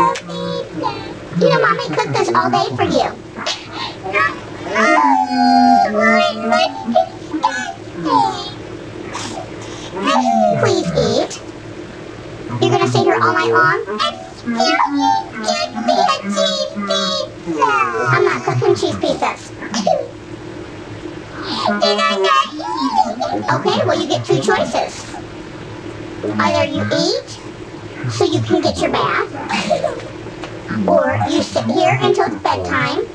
You know, Mommy cooked this all day for you. Please eat. You're gonna stay here all night long? I'm not cooking cheese pizzas. okay, well you get two choices. Either you eat, so you can get your bath or you sit here until it's bedtime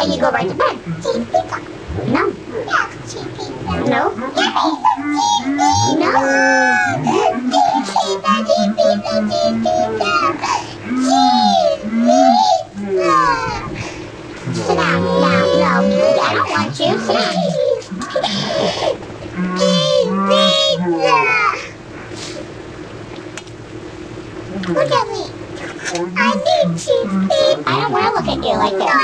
and you go right to bed. No. No. No. I don't want to look at you like that.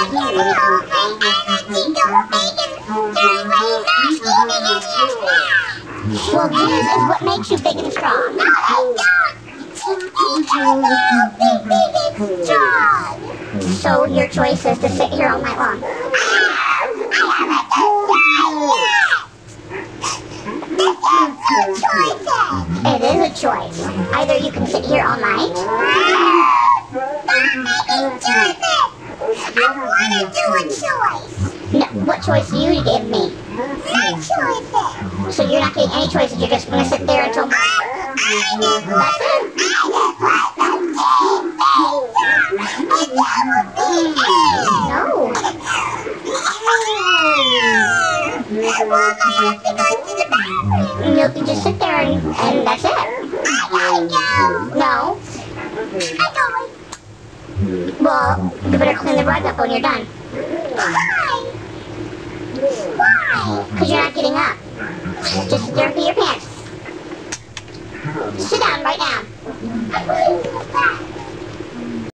Well, this is what makes you big and strong. No, I don't. strong. So your choice is to sit here all night long. I have a choice. It is a choice. Either you can sit here all night. No, what choice do you give me? No choices. So you're not getting any choices. You're just going to sit there until. That's it. No. You can just sit there and, Well, you better clean the rug up when you're done. Why? Why? Because you're not getting up. Just there your pants. Sit down right now.